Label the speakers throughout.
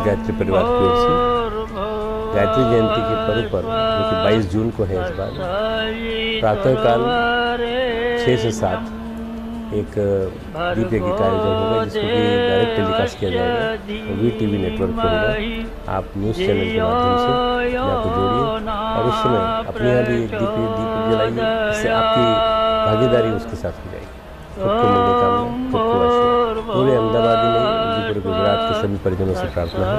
Speaker 1: गायत्री परिवार की ओर से। गायत्री जयंती के पर्व पर, जो कि 22 जून को है इस बार, प्रातःकाल छः से सात एक दीप यज्ञ का आयोजन होगा, जिसको कि डायरेक्ट टेलीकास्ट किया जाएगा और वी टीवी नेटवर्क पर होगा आप न्यूज़ चैनल के माध्यम से अपने आप को जोड़िए और उस समय अपने यहाँ भी एक दीप दीप जलाइए इससे आपकी भागीदारी उसके साथ हो जाएगी। सबको मिलने कामना सबको आशीर्वाद। पूरे अहमदाबाद ही नहीं सभी परिजनों से प्रार्थना है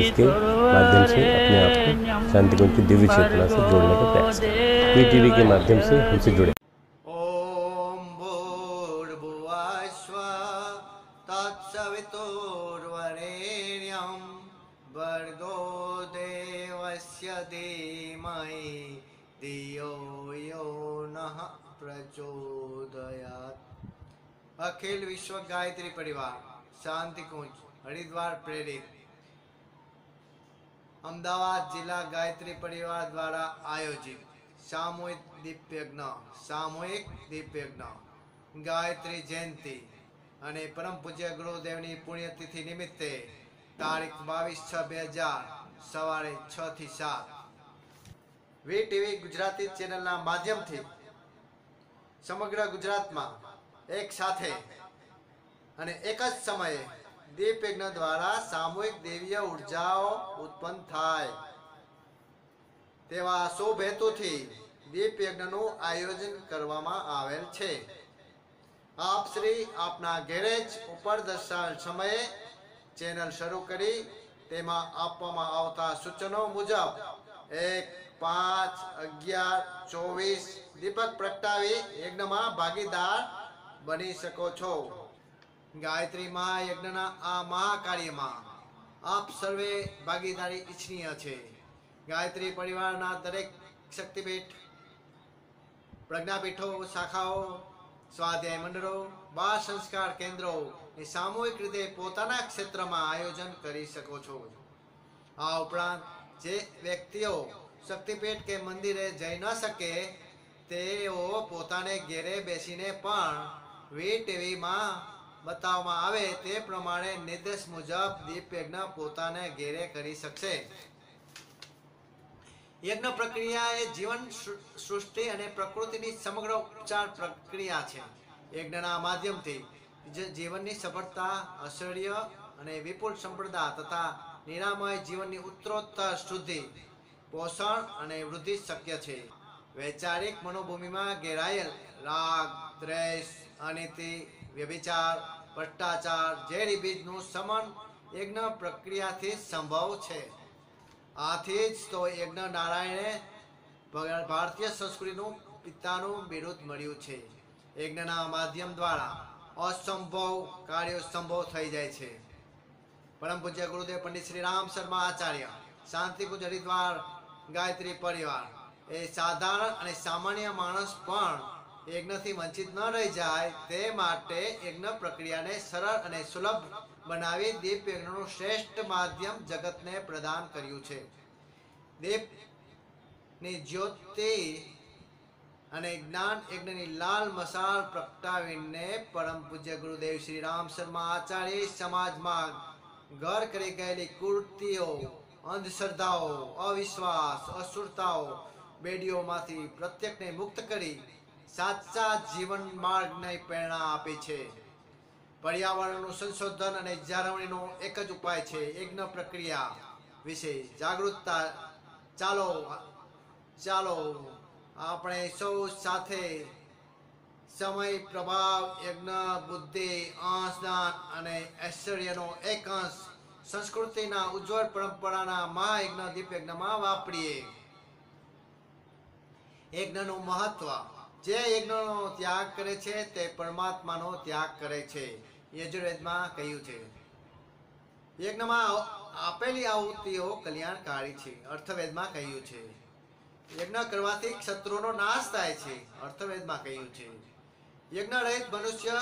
Speaker 1: इसके माध्यम से अपने आप को शांति कुंज की दिव्य चेतना से जोड़ने का प्रयास करें। पी टीवी के माध्यम से हमसे जुड़े।
Speaker 2: प्रचोदयात्। अखिल विश्व गायत्री परिवार शांति कुंज હરિદ્વાર પ્રેરિત. અમદાવાદ જિલ્લા ગાયત્રી પરિવાર દ્વારા આયોજિત સામૂહિક દીપયજ્ઞ સામૂહિક દીપયજ્ઞ ગાયત્રી જયંતિ અને પરમ પૂજ્ય ગુરુદેવની પુણ્યતિથિ નિમિત્તે તારીખ બાવીસ છ બે હજાર સવારે છ થી સાત. વી ટીવી ગુજરાતી ચેનલના માધ્યમથી સમગ્ર ગુજરાતમાં એક સાથે અને એક જ સમયે દીપ યજ્ઞ દ્વારા સામૂહિક દેવીય ઉર્જાઓ ઉત્પન્ન થાય. તેવા શુભ હેતુથી દીપ યજ્ઞનું આયોજન કરવામાં આવેલ છે. આપ શ્રી આપના ગેરેજ ઉપર દર્શાવેલ સમયે ચેનલ શરૂ કરી તેમાં આપવામાં આવતા સૂચનો મુજબ એક, પાંચ, અગિયાર, ચોવીસ, દીપક પ્રગટાવી યજ્ઞમાં ભાગીદાર બની શકો છો. ગાયત્રી મહાયજ્ઞના આ મહાકાર્યમાં આપ સર્વે ભાગીદારી ઈચ્છનીય છે. ગાયત્રી પરિવારના દરેક શક્તિપીઠ, પ્રજ્ઞાપીઠો, શાખાઓ, સ્વાધ્યાય મંડળો, બાળ સંસ્કાર કેન્દ્રો એ સામૂહિક રીતે પોતાના ક્ષેત્રમાં આયોજન કરી શકો છો. આ ઉપરાંત જે વ્યક્તિઓ શક્તિપીઠ કે મંદિરે જઈ ન શકે, તેઓ પોતાને ઘેરે બેસીને પણ વી ટીવીમાં બતાવવામાં આવે તે પ્રમાણે નિર્દેશ મુજબ દીપ યજ્ઞ પોતાને ઘેરે કરી શકશે. યજ્ઞ પ્રક્રિયા એ જીવન સૃષ્ટિ અને પ્રકૃતિની સમગ્ર ઉપચાર પ્રક્રિયા છે. યજ્ઞના માધ્યમથી જીવનની સફળતા ઐશ્વર્ય અને વિપુલ સંપ્રદા તથા નિરામય જીવનની ઉત્તરોત્તર શુદ્ધિ, પોષણ અને વૃદ્ધિ શક્ય છે. વૈચારિક મનોભૂમિમાં ઘેરાયેલ રાગ દ્વેષ અનીતિ, વ્યભિચાર, ભ્રષ્ટાચાર ઝેરી બીજનું સમન યજ્ઞ પ્રક્રિયાથી સંભવ છે. આથી જ તો યજ્ઞ નારાયણે ભારતીય સંસ્કૃતિનું પિતાનું બિરુદ મળ્યું છે. યજ્ઞના માધ્યમ દ્વારા અસંભવ કાર્યો સંભવ થઈ જાય છે. પરમ પૂજ્ય ગુરુદેવ પંડિત શ્રી રામ શર્મા આચાર્ય, શાંતિ પૂજ હરિદ્વાર, ગાયત્રી પરિવાર, એ સાધારણ અને સામાન્ય માણસ પણ યજ્ઞથી વંચિત ન રહી જાય, તે માટે યજ્ઞ પ્રક્રિયાને સરળ અને સુલભ બનાવી દીપ યજ્ઞનું શ્રેષ્ઠ માધ્યમ જગતને પ્રદાન કર્યું છે. દીપની જ્યોતિ અને જ્ઞાન યજ્ઞની લાલ મસાલ પ્રગટાવીને પરમ પૂજ્ય ગુરુદેવ શ્રી રામ શર્મા આચાર્ય સમાજમાં ઘર કરી ગયેલી કુર્તીઓ, અંધશ્રદ્ધાઓ, અવિશ્વાસ, અસુરતાઓ, બેડીઓમાંથી પ્રત્યેકને મુક્ત કરી સાચા જીવન માર્ગને પ્રેરણા આપે છે. પર્યાવરણનું સંશોધન અને જાળવણીનો એક જ ઉપાય છે યજ્ઞ પ્રક્રિયા વિશે. જાગૃતતા, ચાલો ચાલો, આપણે સૌ સાથે સમય, પ્રભાવ, યજ્ઞ, બુદ્ધિ અંશ દાન અને ઐશ્વર્યનો એક અંશ સંસ્કૃતિના ઉજ્જવળ પરંપરાના મહાયજ્ઞ દીપયજ્ઞમાં વાપરીએ. યજ્ઞનું મહત્વ જે યજ્ઞનો ત્યાગ કરે છે તે પરમાત્માનો ત્યાગ કરે છે. યજુર્વેદમાં કહ્યું છે, યજ્ઞમાં આપેલી આહુતિઓ કલ્યાણકારી છે. અર્થવેદમાં કહ્યું છે, યજ્ઞ કરવાથી શત્રુનો નાશ થાય છે. અર્થવેદમાં કહ્યું છે યજ્ઞ રહિત મનુષ્ય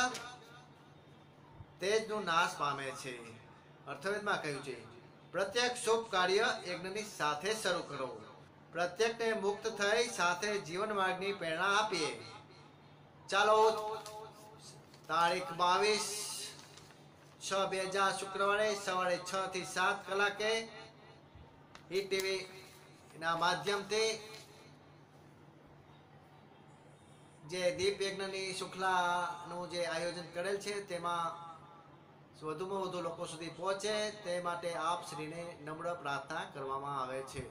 Speaker 2: તેજનું નાશ પામે છે. અર્થવેદમાં કહ્યું છે, પ્રત્યેક શુભ કાર્ય યજ્ઞની સાથે શરૂ કરો. પ્રત્યેકને મુક્ત થઈ સાથે જીવન માર્ગની પ્રેરણા આપીએ. ચાલો, તારીખ બાવીસ છ બે હજાર શુક્રવારે સવારે છ થી સાત કલાકે ઈ ટીવી માધ્યમથી જે દીપ યજ્ઞની શુક્લાનું જે આયોજન કરેલ છે, તેમાં વધુમાં વધુ લોકો સુધી પહોંચે. તે માટે આપ શ્રીને નમ્ર પ્રાર્થના કરવામાં આવે છે.